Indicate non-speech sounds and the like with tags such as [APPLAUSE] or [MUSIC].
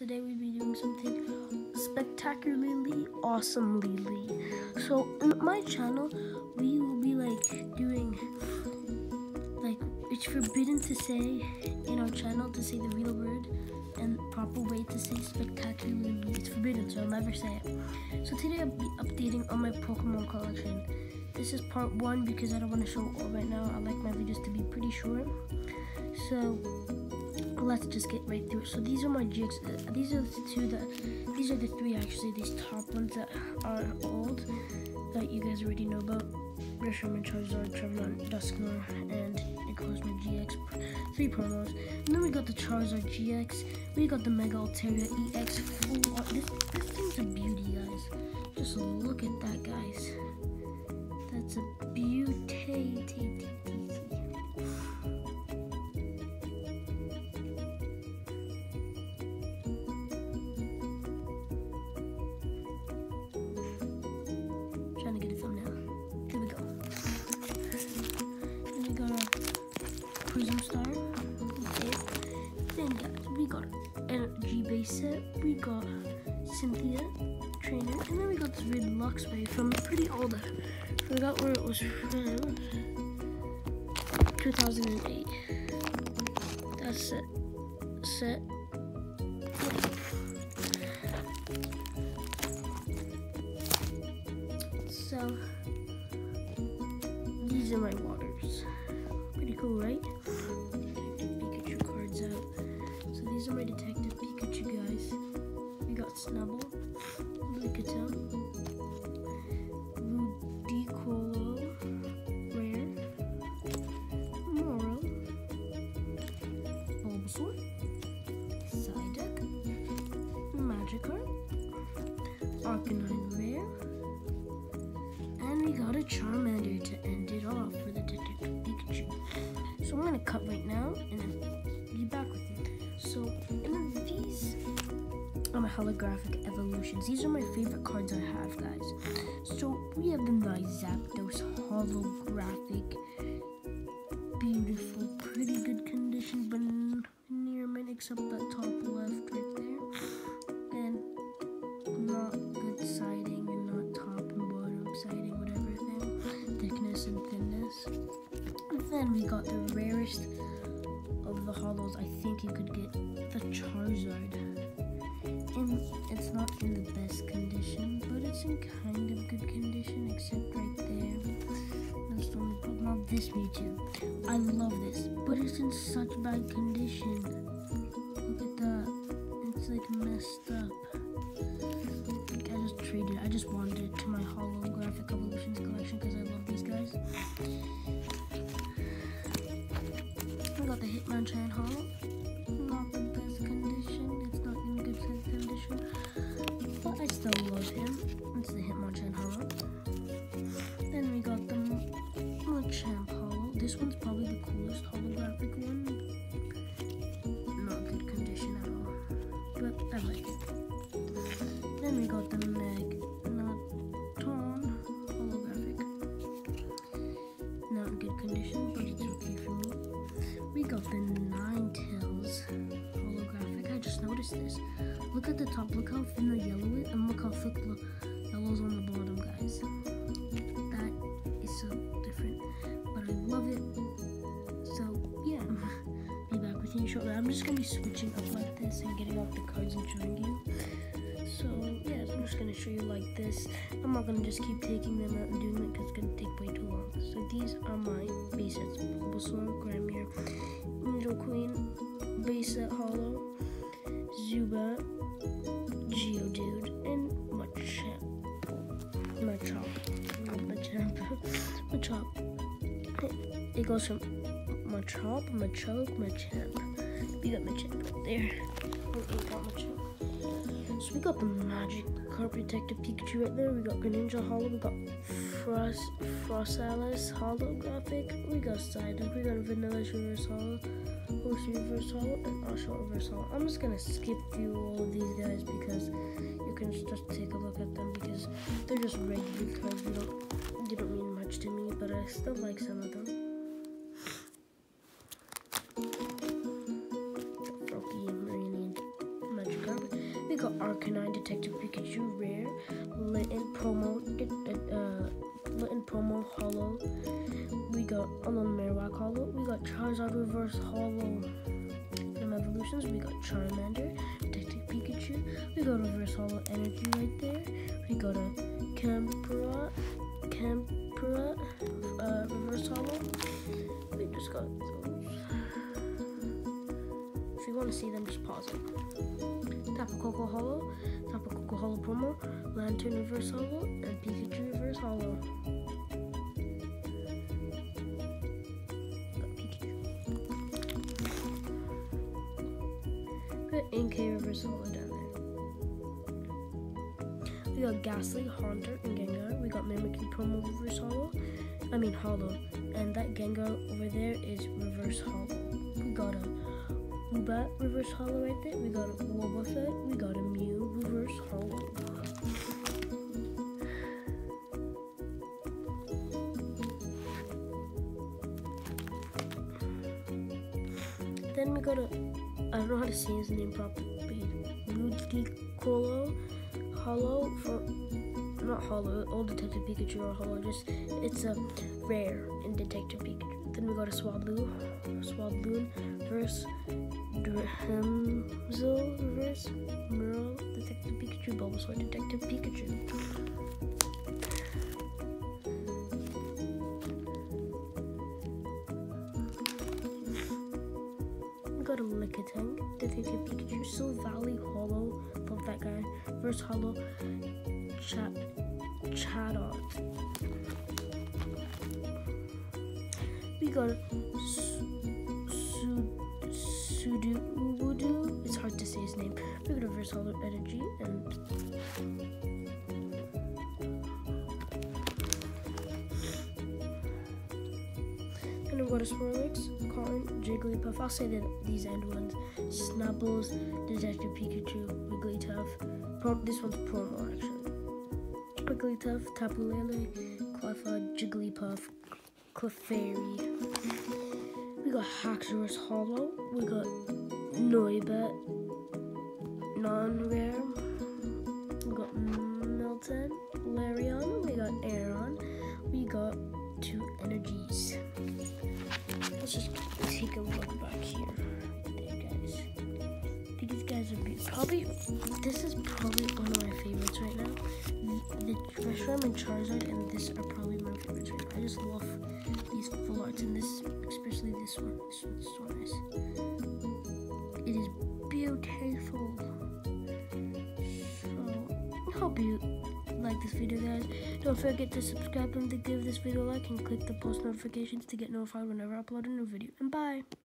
Today we'll be doing something spectacularly awesomely. So in my channel, we will be like doing like it's forbidden to say in our channel to say the real word and proper way to say spectacularly. It's forbidden, so I'll never say it. So today I'll be updating on my Pokemon collection. This is part one because I don't want to show all right now. I like my videos to be pretty short. So let's just get right through it. So these are my jigs. Uh, these are the two that, these are the three actually, these top ones that are old that you guys already know about. Reshiram, Charizard, Trevenant, Dusknoir, and Necrozma GX. Three promos. And then we got the Charizard GX. We got the Mega Altaria EX Cynthia Trainer. And then we got this red Luxray from pretty old. I forgot where it was from. 2008. That's set. Set. So these are my waters. And we got a Charmander to end it off for the Detective Pikachu. So I'm gonna cut right now and then be back with you. So and these are my holographic evolutions. These are my favorite cards I have, guys. So we have the nice Zapdos holographic, beautiful, pretty good condition, but near mint except that top left then we got the rarest of the hollows I think you could get, the Charizard. And it's not in the best condition, but it's in kind of good condition, except right there. That's the only problem. Not this Mewtwo. I love this, but it's in such bad condition. Look at that. It's like messed up. I just traded. I just wanted it to my holographic evolutions collection because I love these guys. Got the Hitmonchan Hollow. Not the best condition. It's not in good condition, but I still love him. This. Look at the top. Look how thin the yellow is, and look how thick the yellow's on the bottom, guys. That is so different, but I love it. So yeah, [LAUGHS] be back with you shortly. I'm just gonna be switching up like this and getting out the cards and showing you. So yeah, I'm just gonna show you like this. I'm not gonna just keep taking them out and doing it because it's gonna take way too long. So these are my base sets: Bulbasaur, Gramir, Angel Queen, base Hollow, Zubat, Geodude, and. Machop, not Machamp, Machop. It, goes from Machop, Machoke, Machamp. We got Machamp right there. Oh, we got Machamp. So we got the Magic Card Protective Pikachu right there. We got Greninja Hollow. We got Frost Froslass Holographic. We got Psyduck. We got Vanilla Reverse Hollow. Horsey Reverse Hollow. And Oshawott Reverse Hollow. I'm just gonna skip through all of these guys because you can just take a look at them because they're just regular cards. Don't, they don't mean much to me, but I still like some of them. Hollow. We got Unknown Marowak Hollow. We got Charizard Reverse Hollow. From Evolutions, we got Charmander, Detective Pikachu. We got Reverse Hollow Energy right there. We got a Campera, Campera, uh, Reverse Hollow. We just got those. If you want to see them, just pause it. Tapu Hollow, Tapu Hollow Promo, Lanturn Reverse Hollow, and Pikachu Reverse Hollow. Got NK Reverse Hollow down there. We got Gastly, Haunter, and Gengar. We got Mimikyu Promo Reverse Hollow. I mean Hollow. And that Gengar over there is Reverse Hollow. We got a Ubat reverse hollow right there. We got a Wobbuffet. We got a Mew reverse hollow. Then we got a, I don't know how to say his name properly. Ludicolo hollow for, not hollow, old Detective Pikachu or hollow, just, it's a rare in Detective Pikachu. Then we go to Swablu, Swabloon versus Durhamzel reverse Merle Detective Pikachu Bulbasaur Detective Pikachu. A Lickitung Detective Pikachu Silvally Hollow love that guy versus Hollow Chat Chatot. We got Ubudu. It's hard to say his name. We got a reverse hollow energy and Swirlix, Cotton, Jigglypuff. I'll say that these end ones. Snubbles, Detective Pikachu, Wigglytuff. Pro, this one's promo actually. Wigglytuff, Tapu Lele, Cleffa, Jigglypuff, Clefairy. We got Haxorus Hollow. We got Noibat, non-rare. We got Milton, Larion. We got Aeron. We got two energies. Let's just take a look back here, guys. These guys are beautiful. Probably, this is probably one of my favorites right now. The Reshiram and Charizard and this are probably my favorites right now. I just love these full arts and this, especially this one. This one's so nice. It is beautiful. So, hope you like this video, guys. Don't forget to subscribe and to give this video a like and click the post notifications to get notified whenever I upload a new video. And bye.